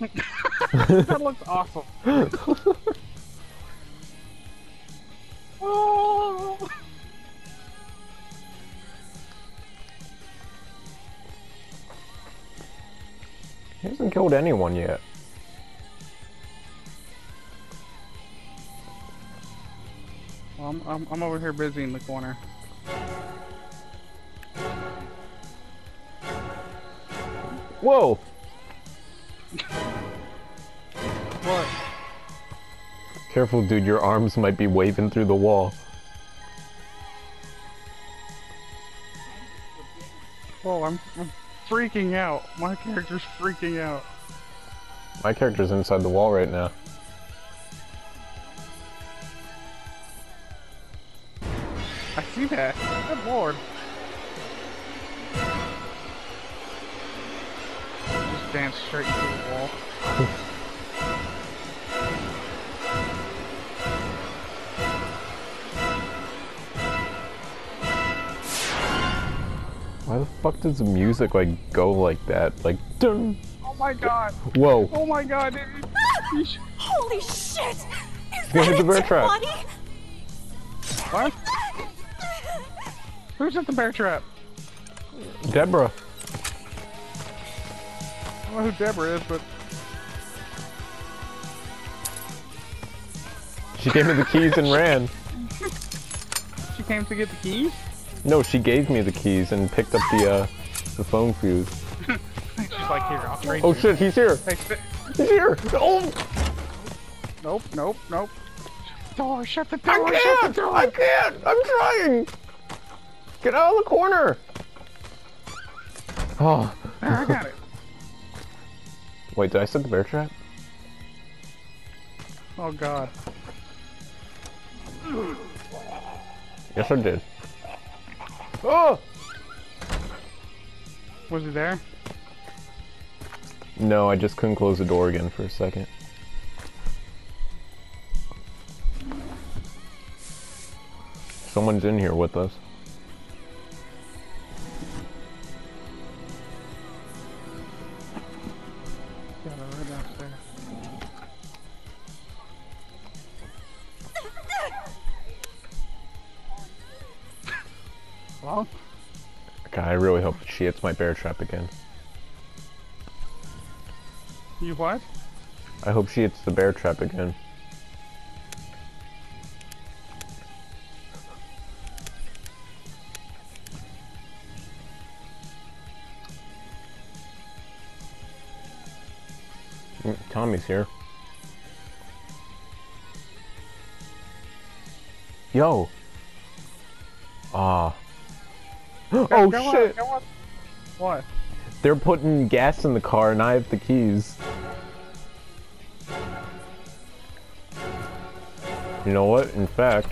that looks awesome. oh. He hasn't killed anyone yet. Well, I'm, I'm, I'm over here busy in the corner. Whoa! What? Careful, dude, your arms might be waving through the wall. Whoa, I'm, I'm freaking out. My character's freaking out. My character's inside the wall right now. I see that. Good lord. Just dance straight into the wall. fuck does the music like go like that? Like, dun. Oh my god. Whoa! Oh my god. It, you sh- ah! Holy shit! Is gonna hit the bear dead trap. body? what? Who's at the bear trap? Deborah. I don't know who Deborah is, but She gave me the keys and ran. she came to get the keys? No, she gave me the keys and picked up the uh, the phone fuse. She's like, here, I'll trade Oh you. shit, he's here! Hey, He's here! Oh! Nope, nope, nope. Door, shut the door, shut can't! the door. I can't! I'm trying! Get out of the corner! Oh. I got it. Wait, did I set the bear trap? Oh god. Yes, I did. Oh! Was he there? No, I just couldn't close the door again for a second. Someone's in here with us. My bear trap again. you what? I hope she hits the bear trap again. Mm, Tommy's here. Yo. Ah. oh Go shit! on. What? They're putting gas in the car and I have the keys. You know what? In fact...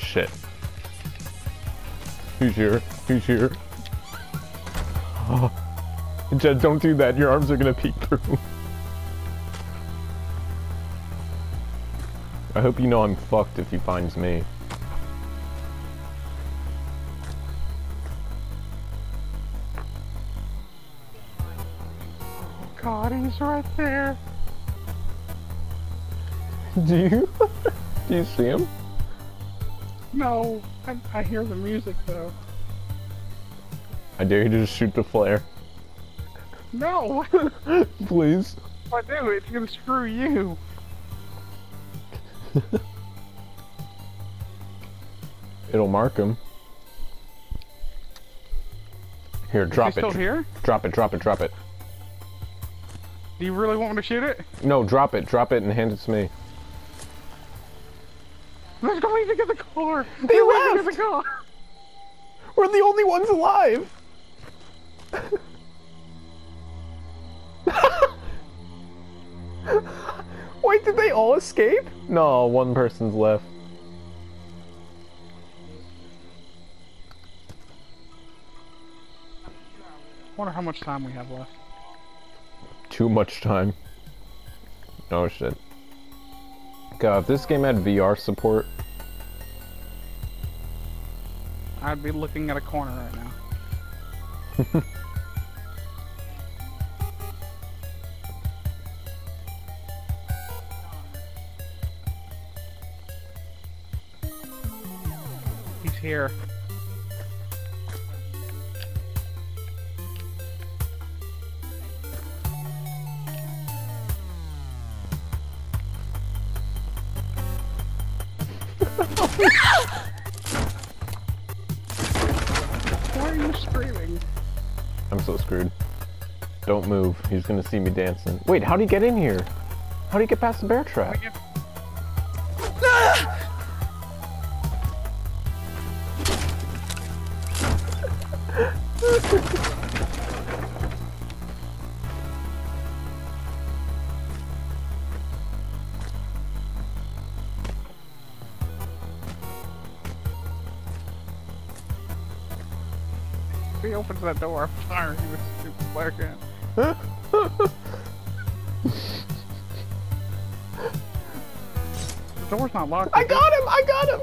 Shit. Who's here? Who's here? Oh. Jed, don't do that. Your arms are gonna peek through. I hope you know I'm fucked if he finds me. God, he's right there. Do you? do you see him? No, I, I hear the music though. I dare you to just shoot the flare. No, Please. if I do, it's gonna screw you. It'll mark him. Here, drop Is he it. still here? Drop it, drop it, drop it. Do you really want me to shoot it? No, drop it, drop it, and hand it to me. Let's go leave to get the car. They They're leaving to left! get the car. We're the only ones alive! Wait, did they all escape? No, one person's left. Wonder how much time we have left too much time. Oh shit. God, if this game had VR support... I'd be looking at a corner right now. He's here. Move. He's gonna see me dancing. Wait, how do you get in here? How do you get past the bear trap? He opens that door, I'm you with a stupid flare gun. The door's not locked. I got him! I got him!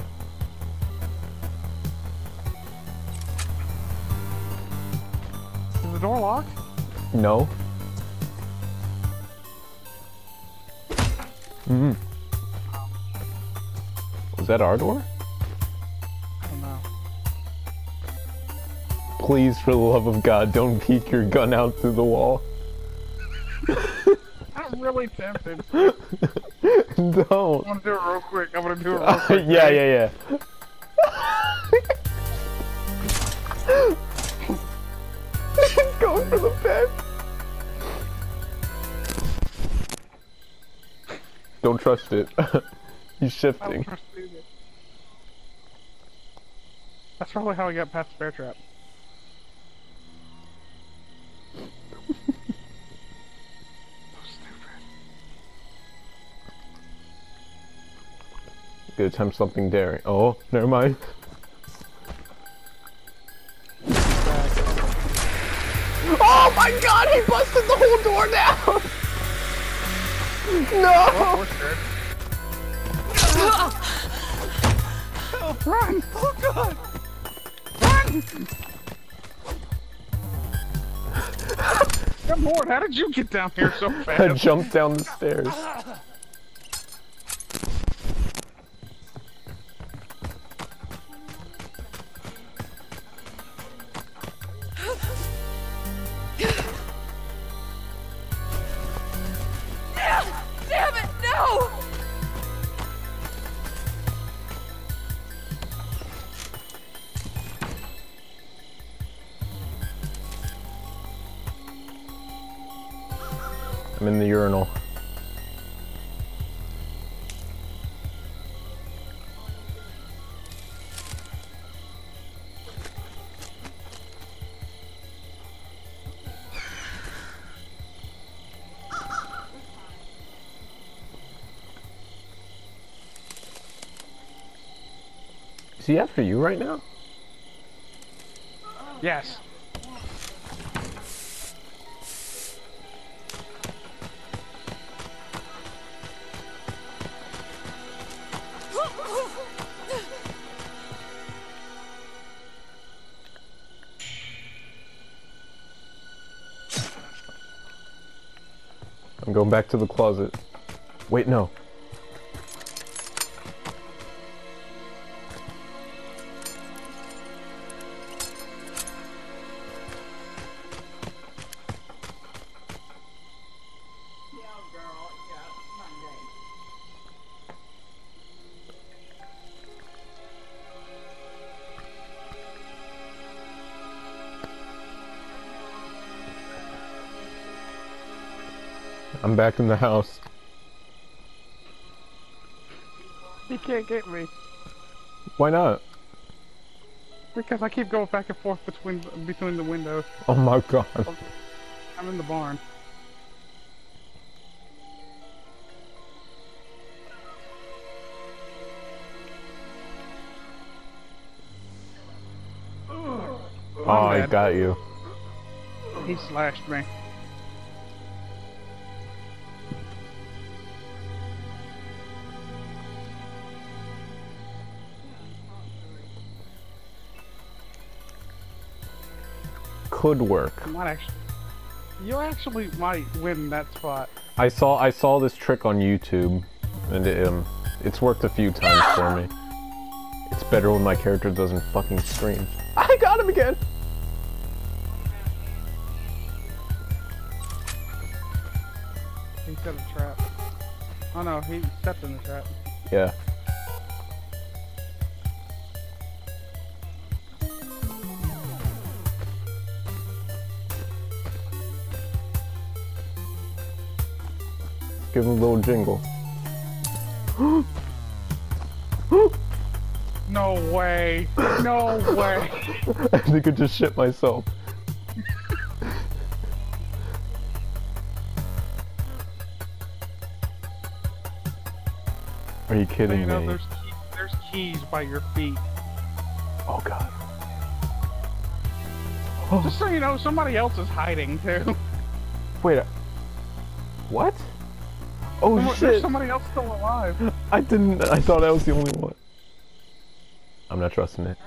Is the door locked? No. Hmm. Was that our door? Please, for the love of God, don't peek your gun out through the wall. I'm really tempted. don't. I'm gonna do it real quick. I'm gonna do it real quick. yeah, yeah, yeah. Going for the bed. Don't trust it. He's I don't shifting. That's probably how we got past the bear trap. Gonna attempt something daring. Oh, never mind. Oh my god, he busted the whole door down! No! We're scared. Run! Oh god! Run! Good lord, how did you get down here so fast? I jumped down the stairs. I'm in the urinal. Is he after you right now? Yes. Going back to the closet. Wait, no. I'm back in the house. He can't get me. Why not? Because I keep going back and forth between between the windows. Oh my god. I'm in the barn. Oh, I got you. He slashed me. Could work. Actually. You actually might win that spot. I saw I saw this trick on YouTube, and it, um, it's worked a few times for me. It's better when my character doesn't fucking scream. I got him again! He set a trap. Oh no, he stepped in the trap. Yeah. Give him a little jingle. No way. No way. I think I just shit myself. Are you kidding you know, me? there's key, there's keys by your feet. Oh god. Just so you know, somebody else is hiding too. Wait. What? Oh There's shit! somebody else still alive. I didn't. I thought I was the only one. I'm not trusting it.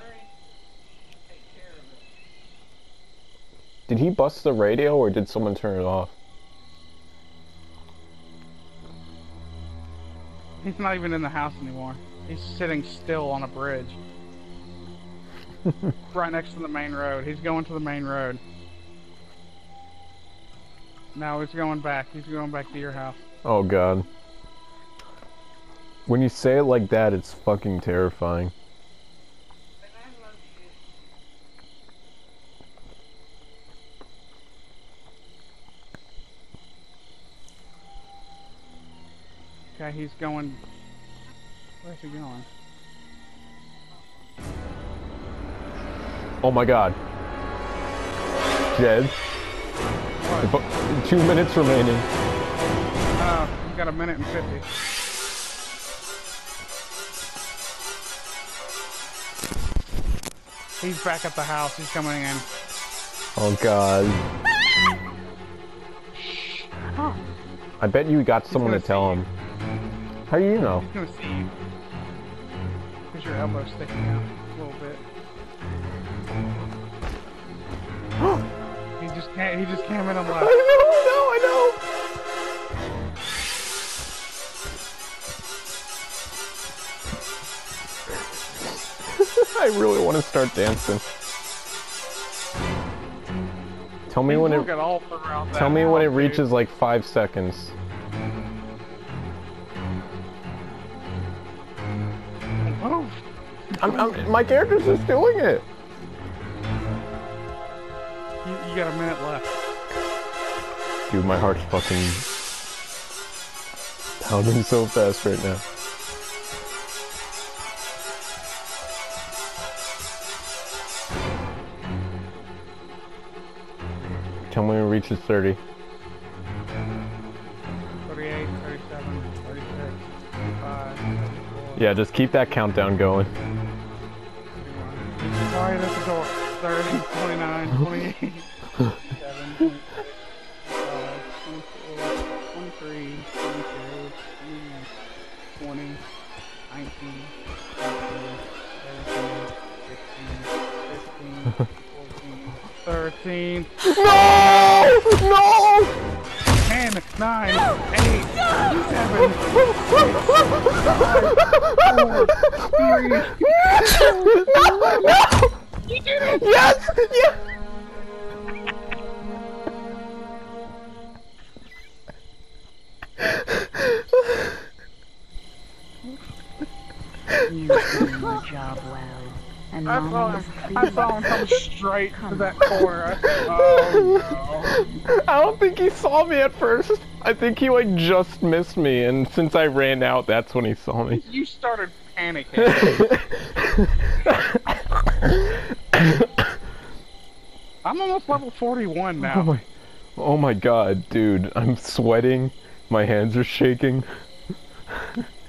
Did he bust the radio or did someone turn it off? He's not even in the house anymore. He's sitting still on a bridge. right next to the main road. He's going to the main road. Now he's going back. He's going back to your house. Oh god. When you say it like that, it's fucking terrifying. Okay, he's going. Where's he going? Oh my god. Jed, two minutes remaining. Oh, he's got a minute and fifty. He's back at the house. He's coming in. Oh god. Huh. Oh. I bet you got someone to tell see him. How do you know? He's gonna see you. Because your elbow's sticking out a little bit. he just can't. He just came in and I left. I really want to start dancing. Tell me when it at all that tell me when it dude. reaches like five seconds. Oh, I'm, I'm, my character's just doing it. you, you got a minute left. Dude, my heart's fucking pounding so fast right now. Tell me when it reaches 30. 38, 37, 36, 35, 34. Yeah, just keep that countdown going. Quiet at the door. 30, 29, 28, 27, 26, 25, 24, 23, 22, 21, 20, 19, 18, 17, 16, 14, 13, No! No! 10, 9, 8, 7, 6, 5, 4, 3, Yes! Yes! You did your job well. And I Mom saw was him. pleased. I saw him come straight to that corner. I said, oh I don't think he saw me at first. I think he like just missed me, and since I ran out, that's when he saw me. You started panicking. I'm almost level 41 now. Oh now. my, oh my god, dude, I'm sweating. My hands are shaking.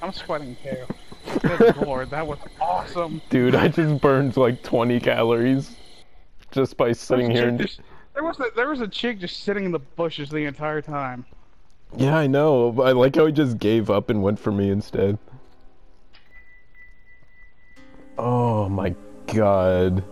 I'm sweating too. Good lord, that was awesome. Dude, I just burned like 20 calories just by sitting here. And... There was a, there was a chick just sitting in the bushes the entire time. Yeah, I know. I like how he just gave up and went for me instead. Oh my god.